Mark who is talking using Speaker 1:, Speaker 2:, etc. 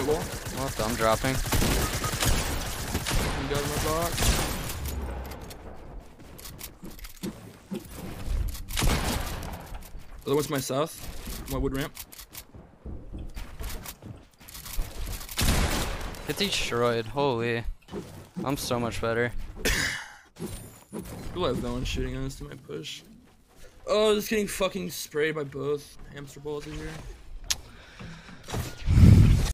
Speaker 1: Right wall.
Speaker 2: What? I'm dropping.
Speaker 1: Go to my box. Other one's my south. My wood ramp.
Speaker 2: Get destroyed. Holy. I'm so much better.
Speaker 1: Who have that one shooting us to my push. Oh, just getting fucking sprayed by both hamster balls in here.